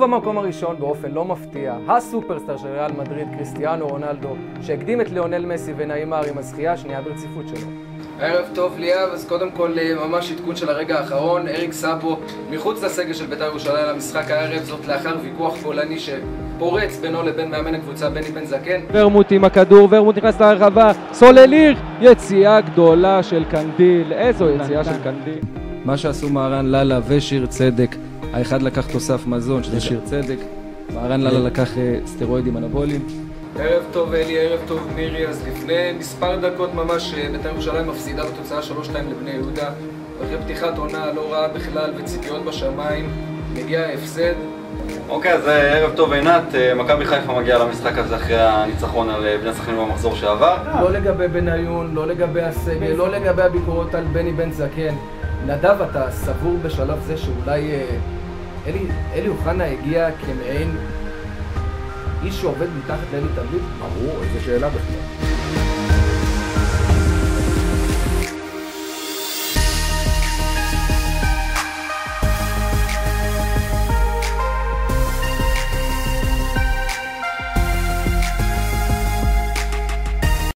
ובמקום הראשון, באופן לא מפתיע, הסופרסטאר של ריאל מדריד, קריסטיאנו רונלדו, שהקדים את ליאונל מסי וניימר עם הזכייה השנייה ברציפות שלו. ערב טוב ליאב, אז קודם כל אה, ממש עדכון של הרגע האחרון, אריק סאבו מחוץ לסגל של בית"ר ירושלים למשחק הערב, זאת לאחר ויכוח קולני שפורץ בינו לבין מאמן הקבוצה בני בן זקן. ורמוט עם הכדור, ורמוט נכנס לרחבה, סולליר, יציאה גדולה של קנדיל, איזו יציאה של קנדיל. מה שעשו מהרן לאלה ושיר צדק, האחד לקח תוסף מזון, שזה שיר צדק, מהרן לאלה לקח אה, סטרואידים אנבוליים. ערב טוב אלי, ערב טוב מירי, אז לפני מספר דקות ממש אה, בית"ר ירושלים מפסידה בתוצאה 3-2 לבני יהודה. אחרי פתיחת עונה לא רעה בכלל וציפיות בשמיים, מגיע ההפסד. אוקיי, אז אה, ערב טוב עינת, מכבי חיפה מגיעה למשחק הזה אחרי הניצחון על בני סכנין במחזור שעבר. לא לגבי בניון, לא לגבי הסגל, לא לגבי הביקורות על בני בן זקן. נדב, אתה סבור בשלב זה שאולי אלי, אלי אוחנה הגיע כמעין איש שעובד מתחת לאלי תלמיד? ברור, איזה שאלה בכלל.